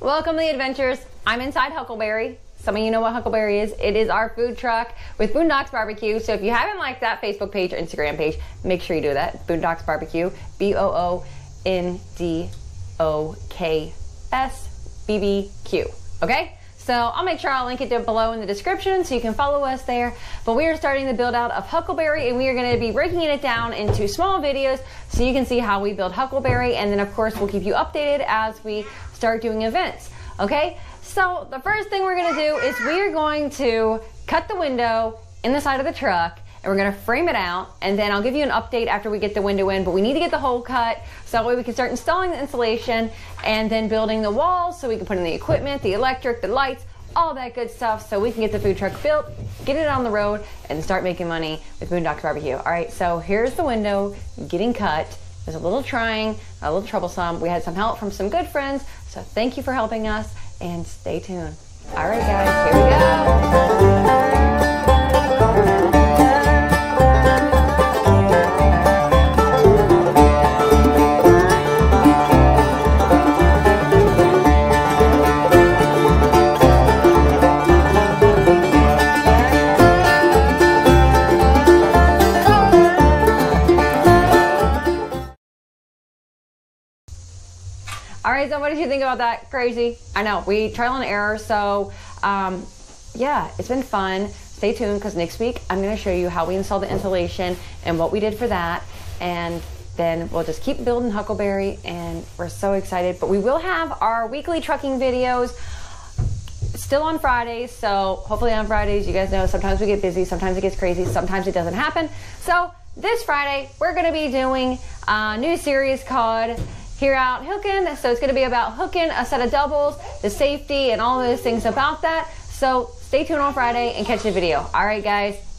Welcome to the adventures. I'm inside Huckleberry. Some of you know what Huckleberry is. It is our food truck with Boondoks Barbecue. So if you haven't liked that Facebook page or Instagram page, make sure you do that. Boondoks Barbecue, B O O N D O K S B B Q. Okay? So I'll make sure I'll link it down below in the description so you can follow us there. But we are starting the build out of Huckleberry and we are going to be breaking it down into small videos so you can see how we build Huckleberry. And then of course we'll keep you updated as we start doing events. Okay? So the first thing we're going to do is we are going to cut the window in the side of the truck and we're gonna frame it out and then I'll give you an update after we get the window in but we need to get the hole cut so that way we can start installing the insulation and then building the walls so we can put in the equipment the electric the lights all that good stuff so we can get the food truck built get it on the road and start making money with Boondoks Barbecue. All right so here's the window getting cut. It was a little trying a little troublesome. We had some help from some good friends so thank you for helping us and stay tuned. All right guys here we go All right, so what did you think about that? Crazy. I know, we trial and error. So, um, yeah, it's been fun. Stay tuned because next week I'm going to show you how we installed the insulation and what we did for that. And then we'll just keep building Huckleberry and we're so excited. But we will have our weekly trucking videos still on Fridays. So hopefully on Fridays, you guys know sometimes we get busy, sometimes it gets crazy, sometimes it doesn't happen. So this Friday, we're going to be doing a new series called here out hooking. So it's going to be about hooking a set of doubles, the safety, and all those things about that. So stay tuned on Friday and catch the video. All right, guys.